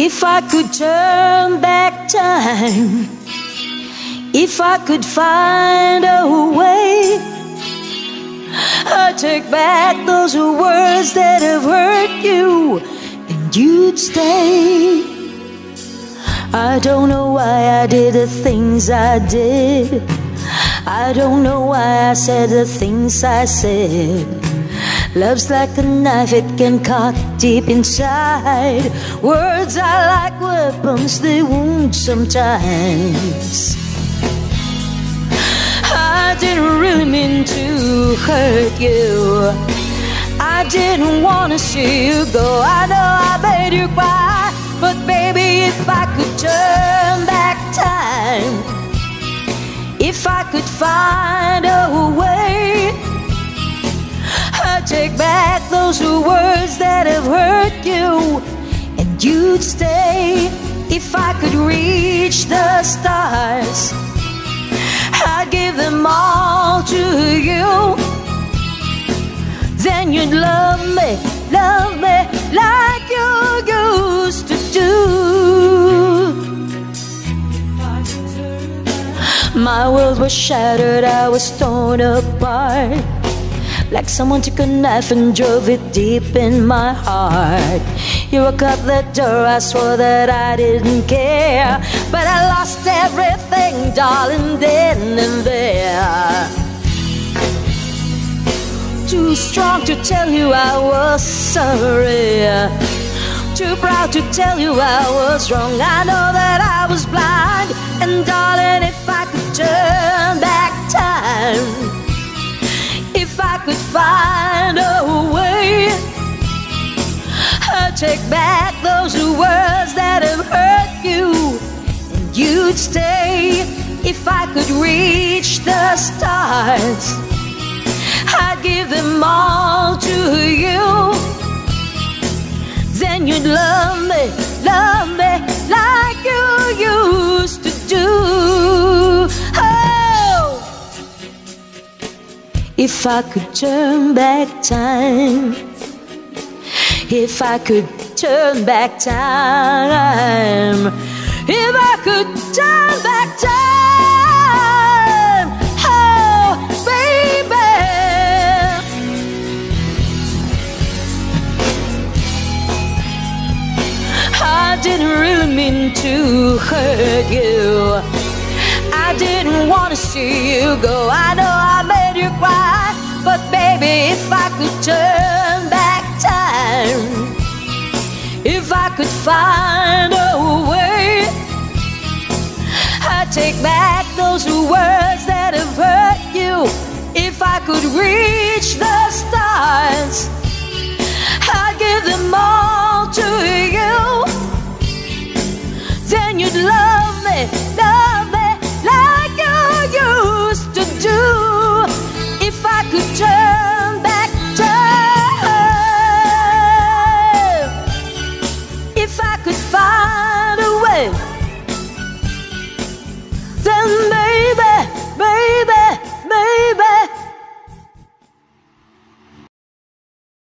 If I could turn back time, if I could find a way, I'd take back those words that have hurt you, and you'd stay. I don't know why I did the things I did. I don't know why I said the things I said. Love's like a knife, it can cut deep inside. Words are like weapons, they wound sometimes. I didn't really mean to hurt you. I didn't want to see you go. I know I made you cry. But baby, if I could turn back time, if I could find you, and you'd stay if I could reach the stars. I'd give them all to you. Then you'd love me, love me like you used to do. My world was shattered, I was torn apart. Like someone took a knife and drove it deep in my heart. You broke up the door, I swore that I didn't care. But I lost everything, darling, then and there. Too strong to tell you I was sorry. Too proud to tell you I was wrong. I know that I was blind. And darling, if I could turn back take back those words that have hurt you, and you'd stay if I could reach the stars. I'd give them all to you. Then you'd love me, love me like you used to do. Oh! If I could turn back time, if I could turn back time, if I could turn back time, oh baby. I didn't really mean to hurt you. I didn't want to see you go. I know I made you cry, but baby, if I could turn those words that have hurt you. If I could reach the stars, I'd give them all to you. Then you'd love me, love me like you used to do. If I could turn back time, if I could find a way. Sunday.